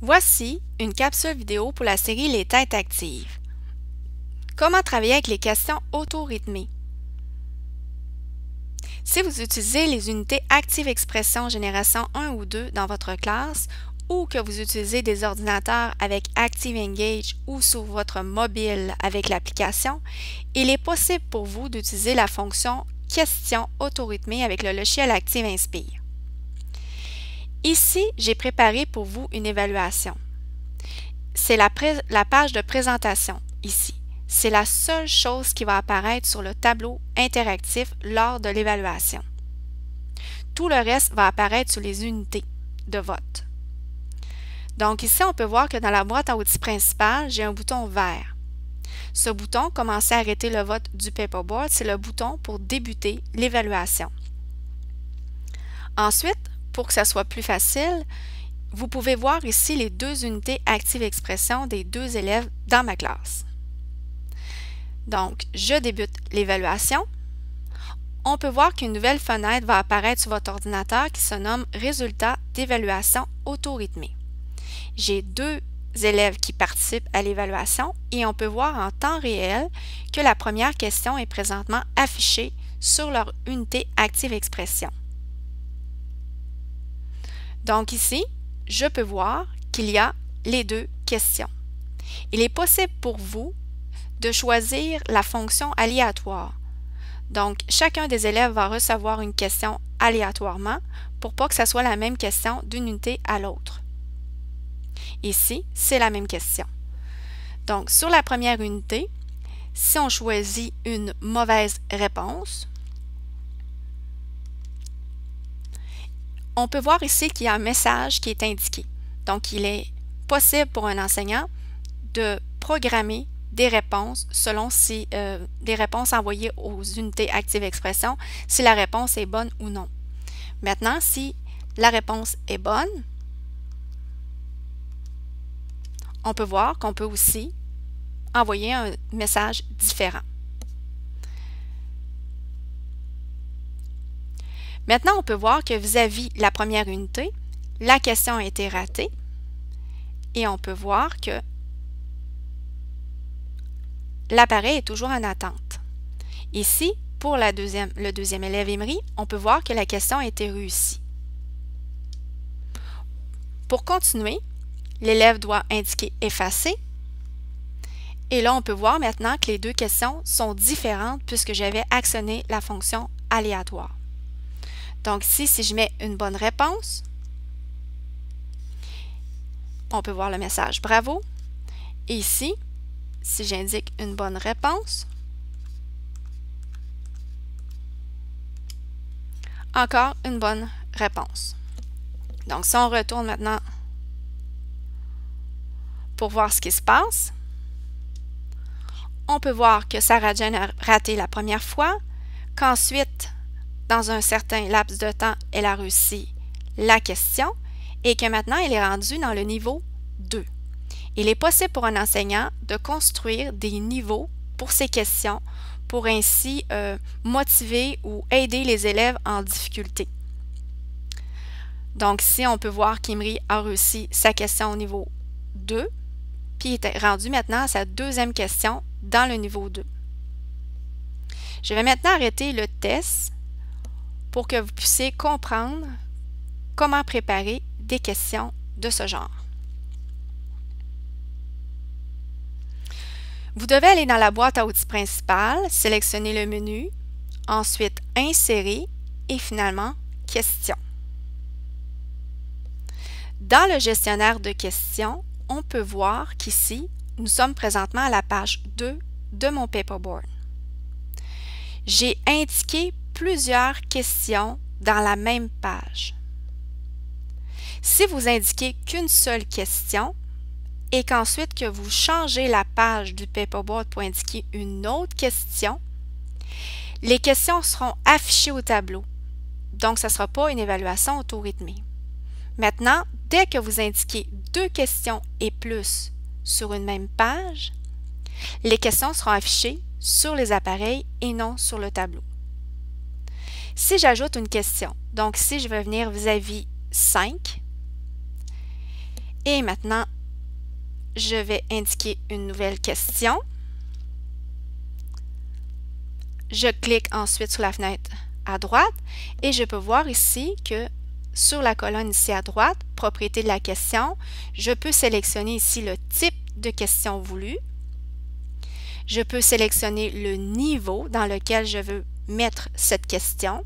Voici une capsule vidéo pour la série Les têtes actives. Comment travailler avec les questions auto-rythmées? Si vous utilisez les unités Active Expression Génération 1 ou 2 dans votre classe ou que vous utilisez des ordinateurs avec Active Engage ou sur votre mobile avec l'application, il est possible pour vous d'utiliser la fonction Question auto-rythmée avec le logiciel Active Inspire. Ici, j'ai préparé pour vous une évaluation. C'est la, page de présentation ici. C'est la seule chose qui va apparaître sur le tableau interactif lors de l'évaluation. Tout le reste va apparaître sur les unités de vote. Donc ici, on peut voir que dans la boîte à outils principale, j'ai un bouton vert. Ce bouton, Commencer à arrêter le vote du paperboard, c'est le bouton pour débuter l'évaluation. Ensuite, pour que ça soit plus facile, vous pouvez voir ici les deux unités Active Expression des deux élèves dans ma classe. Donc, je débute l'évaluation. On peut voir qu'une nouvelle fenêtre va apparaître sur votre ordinateur qui se nomme Résultats d'évaluation auto-rythmée. J'ai deux élèves qui participent à l'évaluation et on peut voir en temps réel que la première question est présentement affichée sur leur unité Active Expression. Donc ici, je peux voir qu'il y a les deux questions. Il est possible pour vous de choisir la fonction aléatoire. Donc, chacun des élèves va recevoir une question aléatoirement pour pas que ce soit la même question d'une unité à l'autre. Ici, c'est la même question. Donc, sur la première unité, si on choisit une mauvaise réponse, on peut voir ici qu'il y a un message qui est indiqué. Donc, il est possible pour un enseignant de programmer des réponses selon si euh, des réponses envoyées aux unités Active Expression, si la réponse est bonne ou non. Maintenant, si la réponse est bonne, on peut voir qu'on peut aussi envoyer un message différent. Maintenant, on peut voir que vis-à-vis la première unité, la question a été ratée et on peut voir que l'appareil est toujours en attente. Ici, pour le deuxième élève Emery, on peut voir que la question a été réussie. Pour continuer, l'élève doit indiquer « effacer » et là, on peut voir maintenant que les deux questions sont différentes puisque j'avais actionné la fonction aléatoire. Donc ici, si je mets une bonne réponse, on peut voir le message « Bravo ». Ici, si j'indique une bonne réponse, encore une bonne réponse. Donc, si on retourne maintenant pour voir ce qui se passe, on peut voir que Sarah Jane a raté la première fois, qu'ensuite, dans un certain laps de temps, elle a réussi la question et que maintenant, elle est rendue dans le niveau 2. Il est possible pour un enseignant de construire des niveaux pour ces questions pour ainsi euh, motiver ou aider les élèves en difficulté. Donc, ici, on peut voir qu'Imri a réussi sa question au niveau 2, puis est rendu maintenant à sa deuxième question dans le niveau 2. Je vais maintenant arrêter le test pour que vous puissiez comprendre comment préparer des questions de ce genre. Vous devez aller dans la boîte à outils principale, sélectionner le menu, ensuite Insérer et finalement Questions. Dans le gestionnaire de questions, on peut voir qu'ici, nous sommes présentement à la page 2 de mon paperboard. J'ai indiqué plusieurs questions dans la même page. Si vous indiquez qu'une seule question et qu'ensuite que vous changez la page du paperboard pour indiquer une autre question, les questions seront affichées au tableau. Donc, ce ne sera pas une évaluation auto-rythmée. Maintenant, dès que vous indiquez deux questions et plus sur une même page, les questions seront affichées sur les appareils et non sur le tableau. Si j'ajoute une question, donc si je veux venir vis-à-vis 5, Et maintenant, je vais indiquer une nouvelle question. Je clique ensuite sur la fenêtre à droite et je peux voir ici que sur la colonne ici à droite, propriété de la question, je peux sélectionner ici le type de question voulue. Je peux sélectionner le niveau dans lequel je veux mettre cette question.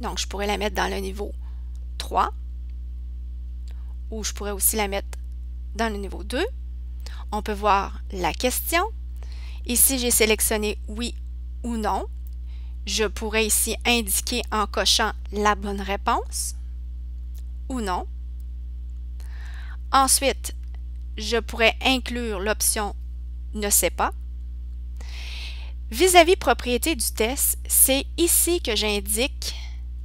Donc, je pourrais la mettre dans le niveau 3 ou je pourrais aussi la mettre dans le niveau 2. On peut voir la question. Ici, j'ai sélectionné oui ou non. Je pourrais ici indiquer en cochant la bonne réponse ou non. Ensuite, je pourrais inclure l'option ne sais pas. Vis-à-vis -vis propriété du test, c'est ici que j'indique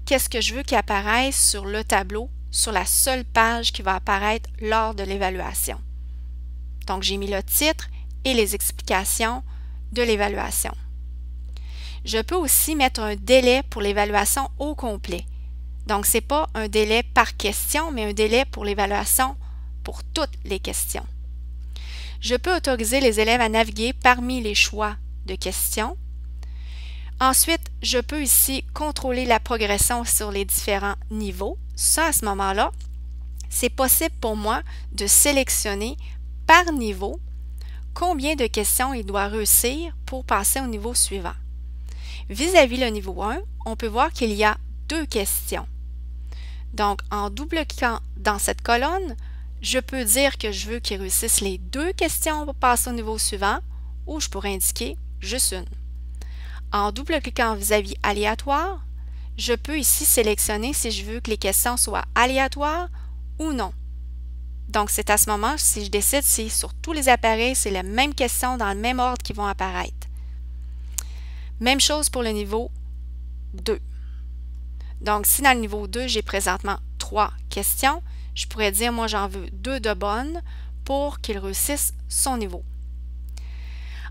qu'est-ce que je veux qu'il apparaisse sur le tableau sur la seule page qui va apparaître lors de l'évaluation. Donc, j'ai mis le titre et les explications de l'évaluation. Je peux aussi mettre un délai pour l'évaluation au complet. Donc, ce n'est pas un délai par question, mais un délai pour l'évaluation pour toutes les questions. Je peux autoriser les élèves à naviguer parmi les choix de questions. Ensuite, je peux ici contrôler la progression sur les différents niveaux. Ça, à ce moment-là, c'est possible pour moi de sélectionner par niveau combien de questions il doit réussir pour passer au niveau suivant. Vis-à-vis -vis le niveau 1, on peut voir qu'il y a deux questions. Donc, en double-cliquant dans cette colonne, je peux dire que je veux qu'il réussisse les deux questions pour passer au niveau suivant ou je pourrais indiquer juste une. En double-cliquant vis-à-vis aléatoire, je peux ici sélectionner si je veux que les questions soient aléatoires ou non. Donc, c'est à ce moment, si je décide si sur tous les appareils, c'est la même question dans le même ordre qui vont apparaître. Même chose pour le niveau 2. Donc, si dans le niveau 2, j'ai présentement trois questions, je pourrais dire, moi, j'en veux deux de bonnes pour qu'il réussisse son niveau.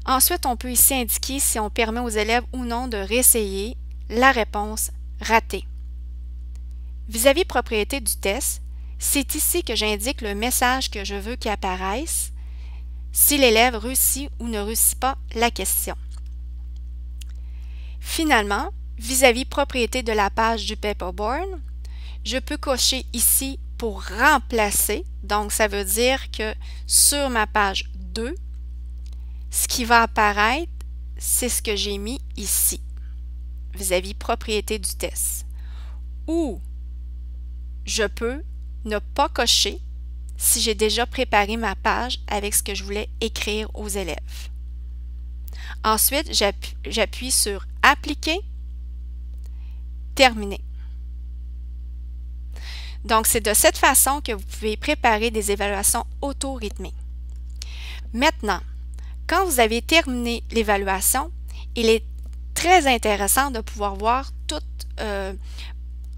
Ensuite, on peut ici indiquer si on permet aux élèves ou non de réessayer la réponse ratée. Vis-à-vis propriété du test, c'est ici que j'indique le message que je veux qu'il apparaisse si l'élève réussit ou ne réussit pas la question. Finalement, vis-à-vis -vis propriété de la page du paperboard, je peux cocher ici pour remplacer. Donc, ça veut dire que sur ma page 2, ce qui va apparaître, c'est ce que j'ai mis ici, vis-à-vis propriété du test. Ou je peux ne pas cocher si j'ai déjà préparé ma page avec ce que je voulais écrire aux élèves. Ensuite, j'appuie sur Appliquer, Terminer. Donc, c'est de cette façon que vous pouvez préparer des évaluations auto-rythmées. Maintenant, quand vous avez terminé l'évaluation, il est très intéressant de pouvoir voir tout, euh,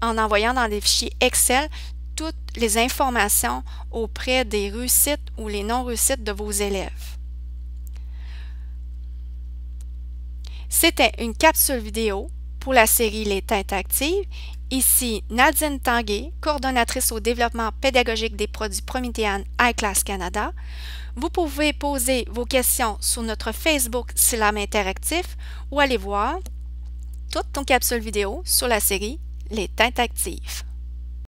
en envoyant dans des fichiers Excel toutes les informations auprès des réussites ou les non-réussites de vos élèves. C'était une capsule vidéo pour la série Les têtes actives. Ici, Nadine Tanguay, coordonnatrice au développement pédagogique des produits Promethean iClass Canada. Vous pouvez poser vos questions sur notre Facebook SILAM Interactif ou aller voir toute ton capsule vidéo sur la série Les teintes actives.